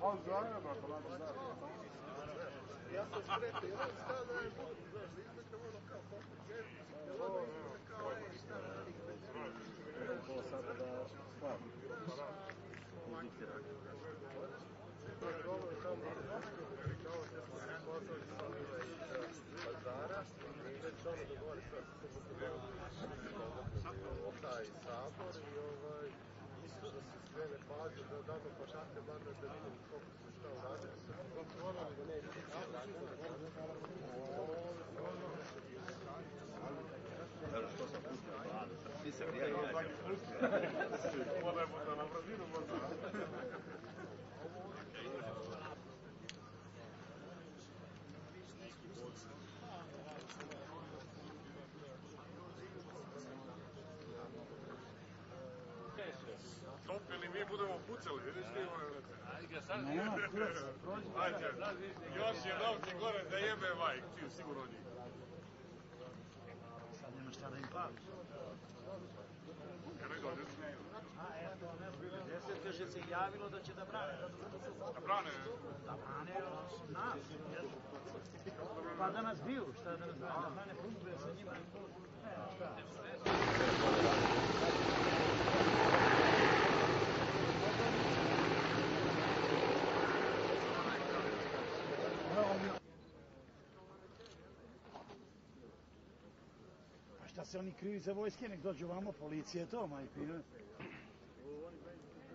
Razoável, para falar a verdade. E essas pretensões estão na que eu vou colocar fora porque eu não tenho que colocar esta língua. Vou saber da forma. Vou tirar. Pazara, eles estão no dogovor sa pažnju, da Topili, mi budemo pucali, vidiš ti ovo? Nema, kurac, prođi. Ajde, još je novci gore da jebe majk, ti sigurno njih. Sad nema šta da im pali. Kada dođe, A, eto, ne znam, deset kaže se javilo da će da brane. da brane, Da brane nas? Pa da nas biju, šta da nas brane, da brane pružbe sa njima. Ne, šta? A šta se oni krivi za vojske, nek dođu vamo, policija je to, majko. je.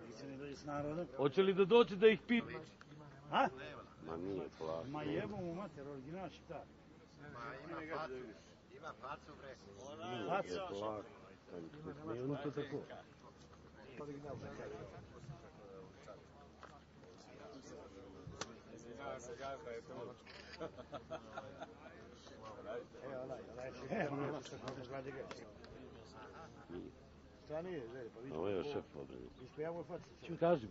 Policija ne dođe s narodom. Hoće li da dođe da ih pita? A? Ma nije polako. Ma jebo mu mater, original šta? Nije polako. Nije ono to tako. E, ono što Šta nije, pa vidi. Ovo je šef facu. Čim kaži,